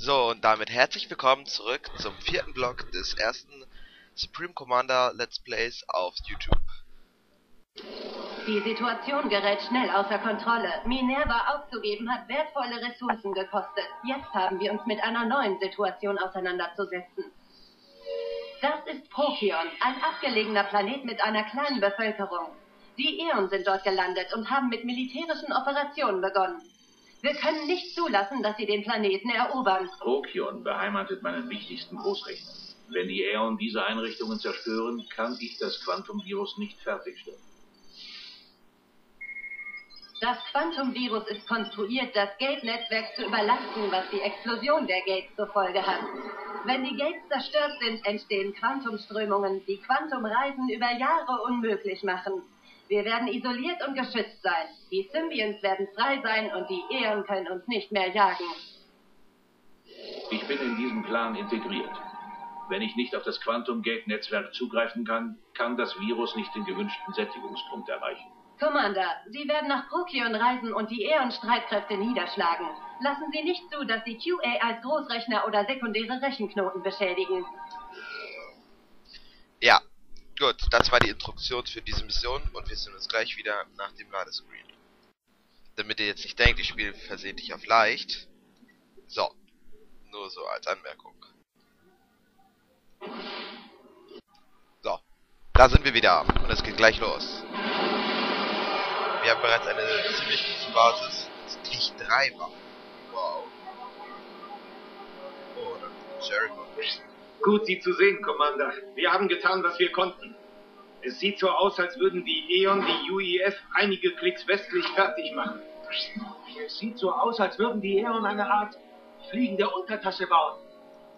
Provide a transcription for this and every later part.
So, und damit herzlich willkommen zurück zum vierten Block des ersten Supreme Commander Let's Plays auf YouTube. Die Situation gerät schnell außer Kontrolle. Minerva aufzugeben hat wertvolle Ressourcen gekostet. Jetzt haben wir uns mit einer neuen Situation auseinanderzusetzen. Das ist Procyon, ein abgelegener Planet mit einer kleinen Bevölkerung. Die Eon sind dort gelandet und haben mit militärischen Operationen begonnen. Wir können nicht zulassen, dass sie den Planeten erobern. Procyon beheimatet meinen wichtigsten Großrechner. Wenn die Aeon diese Einrichtungen zerstören, kann ich das Quantum-Virus nicht fertigstellen. Das Quantum-Virus ist konstruiert, das Gate-Netzwerk zu überlasten, was die Explosion der Gates zur Folge hat. Wenn die Gates zerstört sind, entstehen Quantumströmungen, die Quantumreisen über Jahre unmöglich machen. Wir werden isoliert und geschützt sein. Die Symbions werden frei sein und die Eon können uns nicht mehr jagen. Ich bin in diesen Plan integriert. Wenn ich nicht auf das Quantum Gate Netzwerk zugreifen kann, kann das Virus nicht den gewünschten Sättigungspunkt erreichen. Commander, Sie werden nach Procyon reisen und die Eon-Streitkräfte niederschlagen. Lassen Sie nicht zu, dass Sie QA als Großrechner oder sekundäre Rechenknoten beschädigen. Gut, das war die Instruktion für diese Mission und wir sehen uns gleich wieder nach dem Ladescreen. Damit ihr jetzt nicht denkt, ich spiele versehentlich auf leicht. So, nur so als Anmerkung. So, da sind wir wieder und es geht gleich los. Wir haben bereits eine ziemlich große Basis. Tech 3 Waffen. Wow. Oh, dann Jericho. Gut, Sie zu sehen, Commander. Wir haben getan, was wir konnten. Es sieht so aus, als würden die Eon die UEF einige Klicks westlich fertig machen. Es sieht so aus, als würden die Eon eine Art fliegende Untertasse bauen.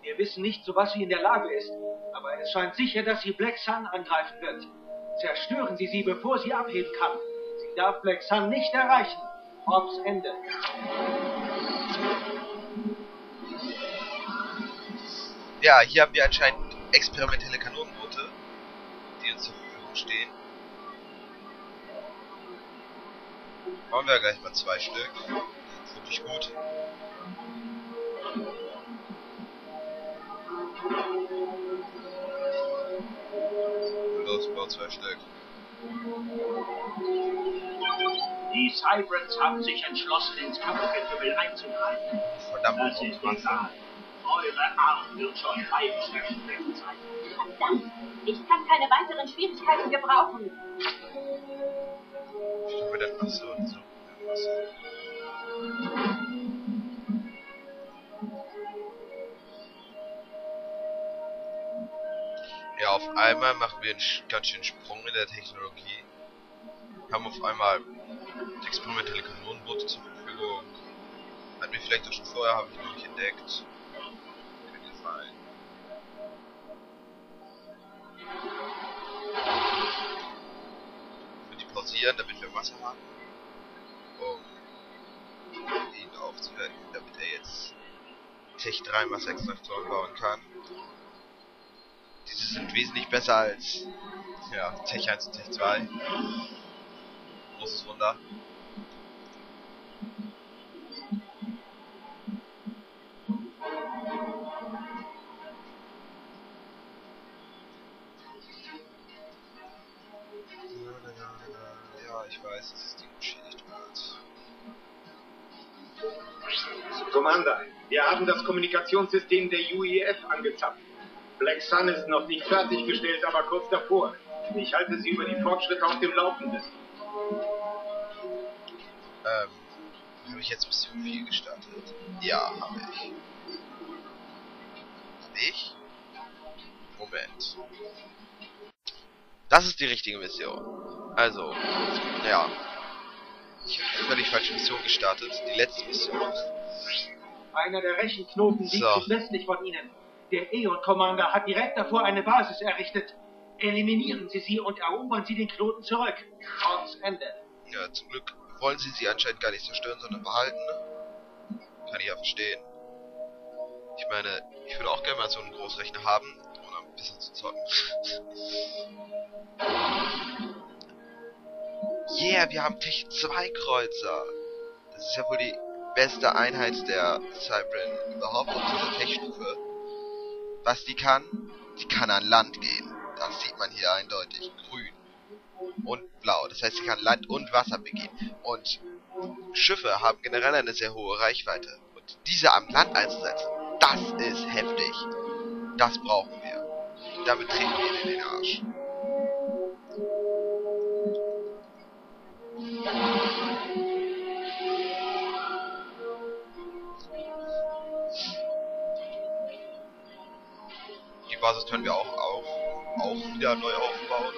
Wir wissen nicht, zu was sie in der Lage ist, aber es scheint sicher, dass sie Black Sun angreifen wird. Zerstören Sie sie, bevor sie abheben kann. Sie darf Black Sun nicht erreichen. Hobbs Ende. Ja, hier haben wir anscheinend experimentelle Kanonenboote, die uns zur Verfügung stehen. Machen wir gleich mal zwei Stück. Wirklich gut. Los, bau zwei Stück. Die Cybrans haben sich entschlossen, ins Kampfgetümmel einzugreifen. Verdammt, Das ist. Eure Arm wird schon zerstört sein. Verdammt, ich kann keine weiteren Schwierigkeiten gebrauchen. Wir dann noch so und so. Ja, auf einmal machen wir einen ganz schönen Sprung in der Technologie. Haben auf einmal experimentelle Kanonenboote zur Verfügung. Hatten wir vielleicht auch schon vorher, habe ich noch nicht entdeckt. Sein. Ich würde die pausieren, damit wir Wasser haben. Um ihn aufzuwerten, damit er jetzt Tech 3 Wasserextraktoren bauen kann. Diese sind wesentlich besser als ja, Tech 1 und Tech 2. Großes Wunder. Ich weiß, dass das Ding beschädigt wird. Commander, wir haben das Kommunikationssystem der UEF angezapft. Black Sun ist noch nicht fertiggestellt, aber kurz davor. Ich halte Sie über die Fortschritte auf dem Laufenden. Ähm, habe ich jetzt Mission 4 gestartet? Ja, habe ich. Ich? Moment. Das ist die richtige Mission. Also, ja. Ich habe völlig falsche Mission gestartet. Die letzte Mission. Einer der Rechenknoten liegt So. südwestlich von Ihnen. Der Eon Commander hat direkt davor eine Basis errichtet. Eliminieren Sie sie und erobern Sie den Knoten zurück. Hobbs Ende. Ja, zum Glück wollen sie sie anscheinend gar nicht zerstören, sondern behalten. ne? Kann ich ja verstehen. Ich meine, ich würde auch gerne mal so einen Großrechner haben, um ein bisschen zu zocken. Yeah, wir haben Tech 2 Kreuzer. Das ist ja wohl die beste Einheit der Cybrin überhaupt auf dieser Tech-Stufe. Was die kann? Die kann an Land gehen. Das sieht man hier eindeutig. Grün und blau. Das heißt, sie kann Land und Wasser begehen. Und Schiffe haben generell eine sehr hohe Reichweite. Und diese am Land einzusetzen, das ist heftig. Das brauchen wir. Damit treten wir in den Arsch. Basis können wir auch, auch, auch wieder neu aufbauen.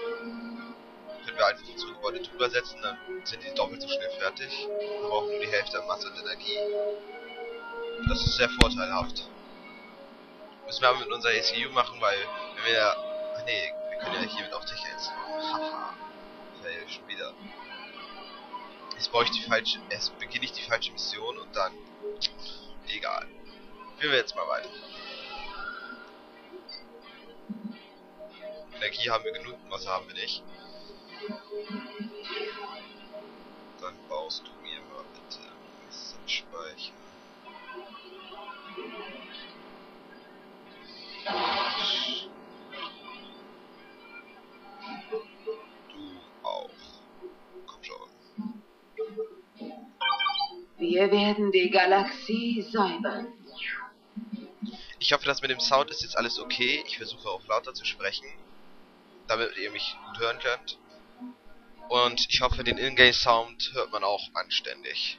Können wir einfach unsere Gebäude drüber setzen, dann sind die doppelt so schnell fertig. Wir brauchen nur die Hälfte an Masse und Energie. Das ist sehr vorteilhaft. Müssen wir aber mit unserer ECU machen, weil wenn wir... Ach nee, wir können ja hiermit auch Tech-Aids. Haha. Fail, schon wieder. Jetzt brauche ich die falsche... Erst beginne ich die falsche Mission Energie haben wir genug, Wasser haben wir nicht. Dann baust du mir mal bitte einen Speicher. Du auch. Komm schon. Wir werden die Galaxie säubern. Ich hoffe, dass mit dem Sound ist jetzt alles okay. Ich versuche auch lauter zu sprechen, damit ihr mich gut hören könnt. Und ich hoffe, den Ingame-Sound hört man auch anständig.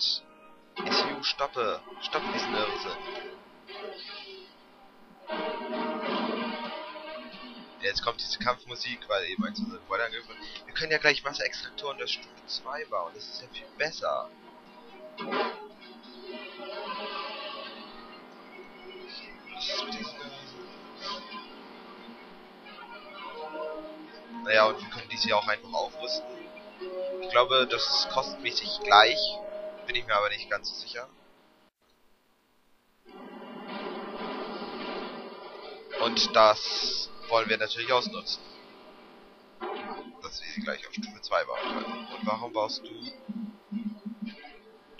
Moment! ECU, stoppe! Stoppe diesen Irrsinn! Jetzt kommt diese Kampfmusik, weil eben eins unserer Gebäude angegriffen wird. Wir können ja gleich Wasserextraktoren der Stufe 2 bauen. Das ist ja viel besser. Naja, und wir können diese ja auch einfach aufrüsten. Ich glaube, das ist kostenmäßig gleich. Bin ich mir aber nicht ganz so sicher. Und das wollen wir natürlich ausnutzen. Dass wir sie gleich auf Stufe 2 bauen können. Und warum baust du...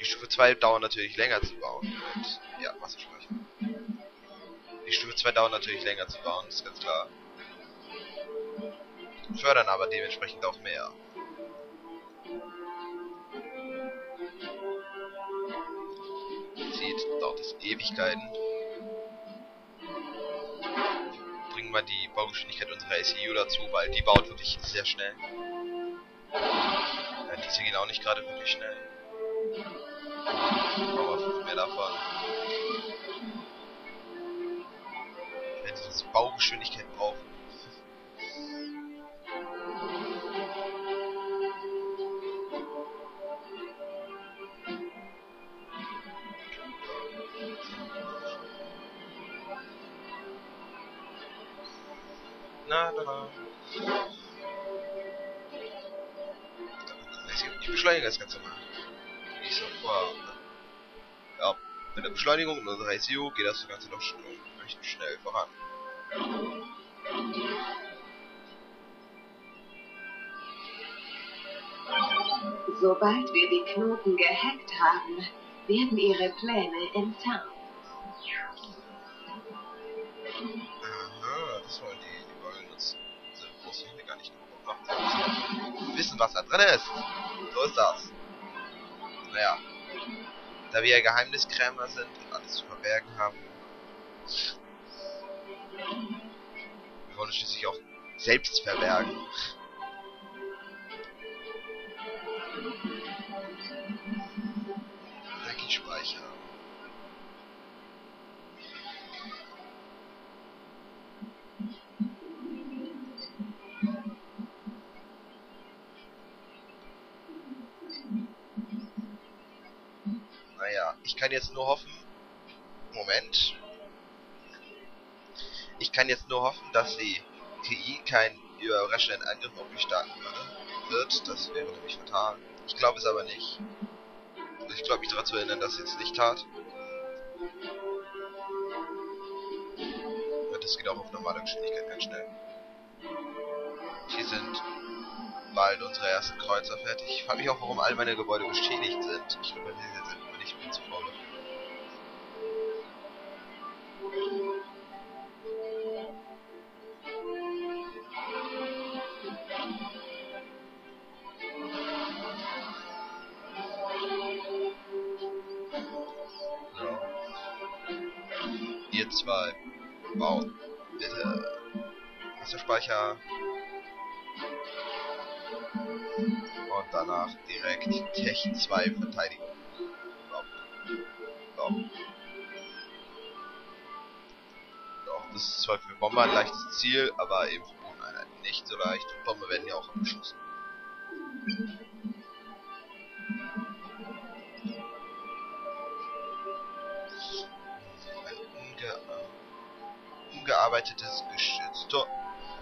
Die Stufe 2 dauert natürlich länger zu bauen. Und, ja, Wasserspeicher. Die Stufe 2 dauert natürlich länger zu bauen, ist ganz klar. Fördern aber dementsprechend auch mehr. Dauert es Ewigkeiten. Bringen wir die Baugeschwindigkeit unserer ACU dazu, weil die baut wirklich sehr schnell. Ja, diese gehen auch nicht gerade wirklich schnell. Aber fünf mehr davon. Wenn sie Baugeschwindigkeit brauchen. Ich beschleunige das Ganze mal. Ich so vor. Ja, mit der Beschleunigung und unserer ICU geht das Ganze doch schon recht schnell voran. Sobald wir die Knoten gehackt haben, werden ihre Pläne enttarnt. Aha, das wollen die, Wissen, was da drin ist. So ist das. Naja. Da wir ja Geheimniskrämer sind und alles zu verbergen haben. Wir wollen schließlich auch selbst verbergen. Kann jetzt nur hoffen. Moment. Ich kann jetzt nur hoffen, dass die TI keinen überraschenden Angriff auf mich starten würde. wird. Das wäre nämlich fatal. Ich glaube es aber nicht. Ich glaube mich daran zu erinnern, dass sie es nicht tat. Und das geht auch auf normaler Geschwindigkeit ganz schnell. Hier sind bald unsere ersten Kreuzer fertig. Ich frage mich auch, warum all meine Gebäude beschädigt sind. Ich glaube, die nicht mehr zu faul. Ihr zwei. Wow. Bitte. Wasserspeicher. Und danach direkt Tech 2 Verteidigung. Das ist zwar für Bomber ein leichtes Ziel, aber eben für Bodeneinheiten nicht so leicht. Und Bomber werden ja auch abgeschossen. Ein unge ungearbeitetes Geschütztor.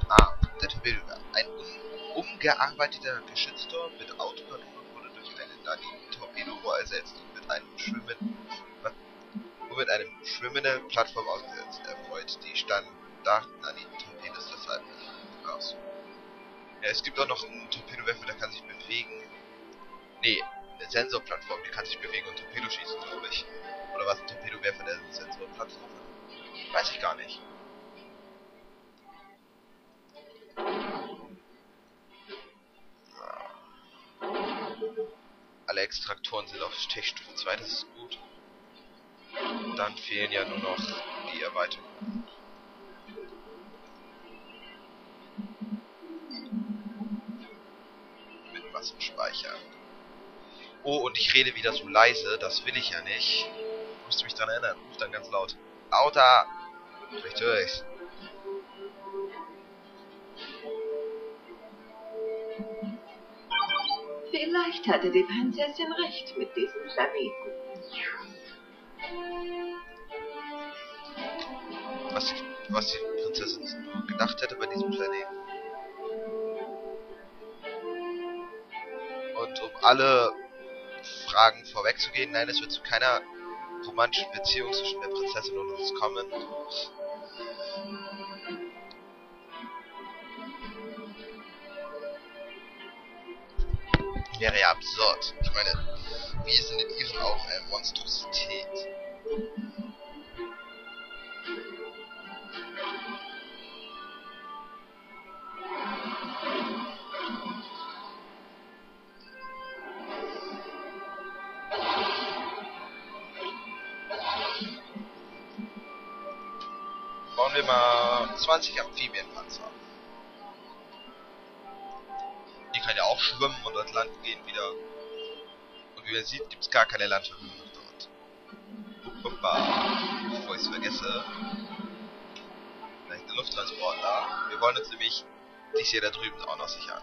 Ah, der Torpedo. Ein un umgearbeiteter Geschützturm mit Autokanonen wurde durch einen Nani-Torpedo ersetzt und mit einem schwimmenden mit einem schwimmende Plattform ausgesetzt. Erfreut die Standarten Nani-Torpedos deshalb nicht aus. Ja, es gibt auch noch einen Torpedowerfer, der kann sich bewegen. Nee, eine Sensorplattform, die kann sich bewegen und Torpedo schießen, glaube ich. Oder was, ein Torpedowerfer, der eine Sensorplattform hat? Weiß ich gar nicht. Alle Extraktoren sind auf Techstufe 2, das ist gut. Dann fehlen ja nur noch die Erweiterungen. Mit Massenspeicher. Oh, und ich rede wieder so leise, das will ich ja nicht. Ich musste mich dran erinnern, ruf dann ganz laut. Lauter! Vielleicht höre ich's. Vielleicht hatte die Prinzessin recht mit diesem Planeten. Was, was die Prinzessin gedacht hätte bei diesem Planeten. Alle Fragen vorwegzugehen, nein, es wird zu keiner romantischen Beziehung zwischen der Prinzessin und uns kommen. Wäre ja absurd. Ich meine, wir sind in ihren Augen eine Monstrosität. Bauen wir mal 20 Amphibienpanzer. Die kann ja auch schwimmen und ans Land gehen wieder. Und wie man sieht, gibt es gar keine Landverbindung dort. Hoppa. Bevor ich es vergesse. Vielleicht der Lufttransport da. Wir wollen uns nämlich dies hier da drüben auch noch sichern.